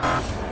Uh-huh.